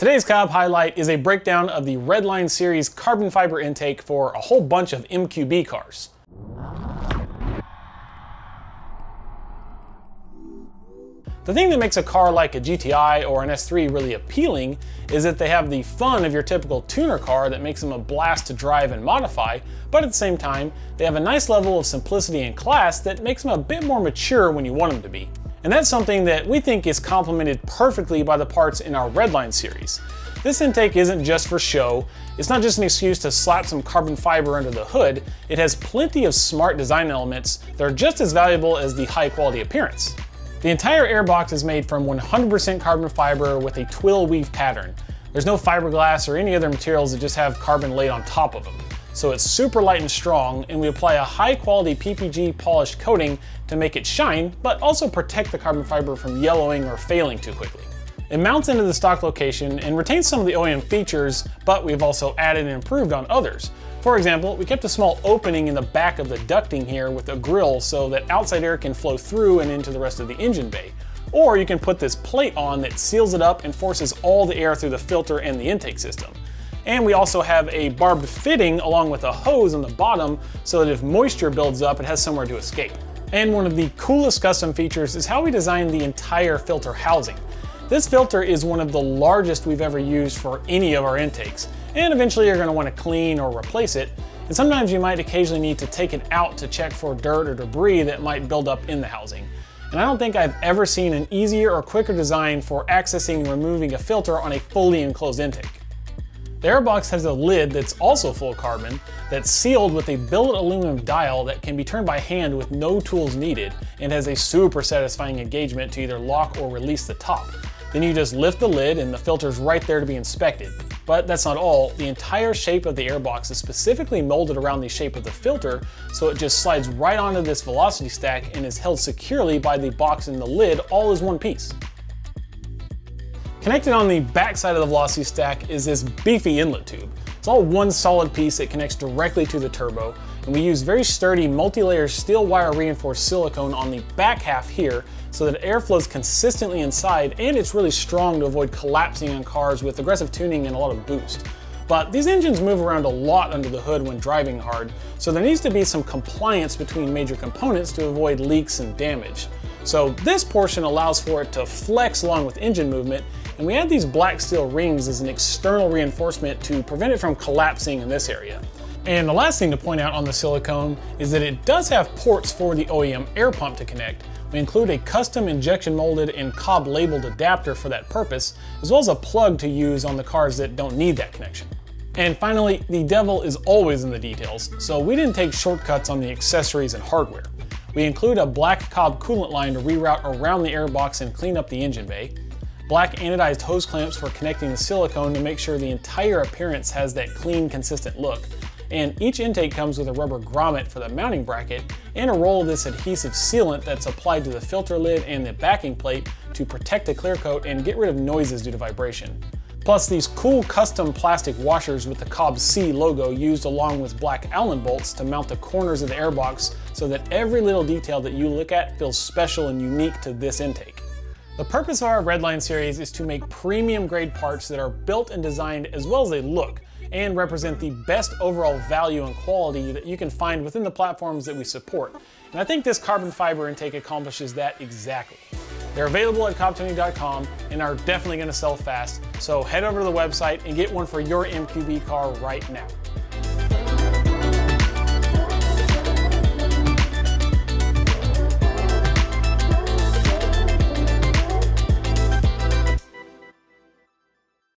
Today's Cobb highlight is a breakdown of the Redline series carbon fiber intake for a whole bunch of MQB cars. The thing that makes a car like a GTI or an S3 really appealing is that they have the fun of your typical tuner car that makes them a blast to drive and modify, but at the same time, they have a nice level of simplicity and class that makes them a bit more mature when you want them to be. And that's something that we think is complemented perfectly by the parts in our Redline series. This intake isn't just for show, it's not just an excuse to slap some carbon fiber under the hood, it has plenty of smart design elements that are just as valuable as the high quality appearance. The entire airbox is made from 100% carbon fiber with a twill weave pattern. There's no fiberglass or any other materials that just have carbon laid on top of them so it's super light and strong, and we apply a high quality PPG polished coating to make it shine, but also protect the carbon fiber from yellowing or failing too quickly. It mounts into the stock location and retains some of the OEM features, but we've also added and improved on others. For example, we kept a small opening in the back of the ducting here with a grill so that outside air can flow through and into the rest of the engine bay. Or you can put this plate on that seals it up and forces all the air through the filter and the intake system. And we also have a barbed fitting along with a hose on the bottom so that if moisture builds up, it has somewhere to escape. And one of the coolest custom features is how we designed the entire filter housing. This filter is one of the largest we've ever used for any of our intakes, and eventually you're gonna wanna clean or replace it, and sometimes you might occasionally need to take it out to check for dirt or debris that might build up in the housing. And I don't think I've ever seen an easier or quicker design for accessing and removing a filter on a fully enclosed intake. The airbox has a lid that's also full carbon that's sealed with a billet aluminum dial that can be turned by hand with no tools needed and has a super satisfying engagement to either lock or release the top. Then you just lift the lid and the filter's right there to be inspected. But that's not all. The entire shape of the airbox is specifically molded around the shape of the filter, so it just slides right onto this velocity stack and is held securely by the box and the lid all as one piece. Connected on the backside of the velocity stack is this beefy inlet tube. It's all one solid piece that connects directly to the turbo, and we use very sturdy multi-layer steel wire reinforced silicone on the back half here so that air flows consistently inside and it's really strong to avoid collapsing on cars with aggressive tuning and a lot of boost. But these engines move around a lot under the hood when driving hard, so there needs to be some compliance between major components to avoid leaks and damage. So this portion allows for it to flex along with engine movement and we add these black steel rings as an external reinforcement to prevent it from collapsing in this area. And the last thing to point out on the silicone is that it does have ports for the OEM air pump to connect. We include a custom injection molded and Cobb labeled adapter for that purpose, as well as a plug to use on the cars that don't need that connection. And finally, the devil is always in the details, so we didn't take shortcuts on the accessories and hardware. We include a black Cobb coolant line to reroute around the airbox and clean up the engine bay, black anodized hose clamps for connecting the silicone to make sure the entire appearance has that clean, consistent look. And each intake comes with a rubber grommet for the mounting bracket and a roll of this adhesive sealant that's applied to the filter lid and the backing plate to protect the clear coat and get rid of noises due to vibration. Plus these cool custom plastic washers with the Cobb C logo used along with black Allen bolts to mount the corners of the airbox so that every little detail that you look at feels special and unique to this intake. The purpose of our Redline series is to make premium grade parts that are built and designed as well as they look and represent the best overall value and quality that you can find within the platforms that we support. And I think this carbon fiber intake accomplishes that exactly. They're available at cobbtuning.com and are definitely going to sell fast, so head over to the website and get one for your MQB car right now.